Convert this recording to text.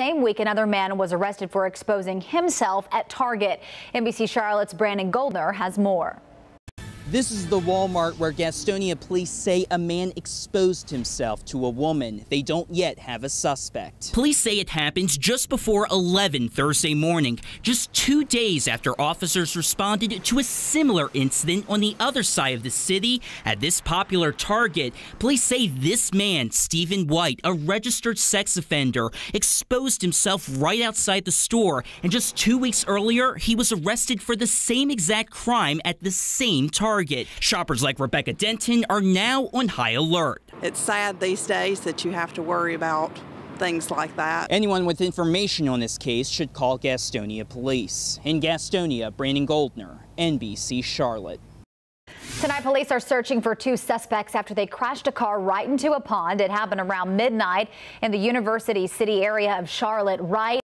same week, another man was arrested for exposing himself at Target. NBC Charlotte's Brandon Goldner has more. This is the Walmart where Gastonia police say a man exposed himself to a woman. They don't yet have a suspect. Police say it happened just before 11 Thursday morning, just two days after officers responded to a similar incident on the other side of the city at this popular Target. Police say this man, Stephen White, a registered sex offender, exposed himself right outside the store, and just two weeks earlier, he was arrested for the same exact crime at the same Target. Target. Shoppers like Rebecca Denton are now on high alert. It's sad these days that you have to worry about things like that. Anyone with information on this case should call Gastonia Police. In Gastonia, Brandon Goldner, NBC Charlotte. Tonight, police are searching for two suspects after they crashed a car right into a pond. It happened around midnight in the University City area of Charlotte, right